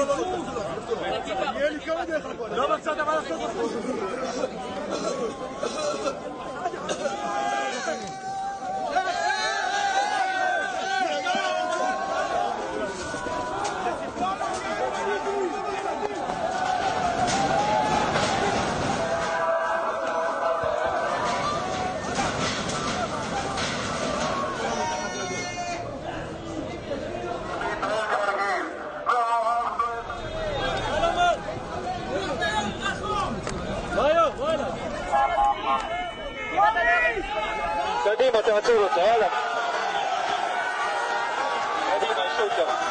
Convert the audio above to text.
Io li cade! Dove state avanzando? قديمة 10 دولار قديمة شو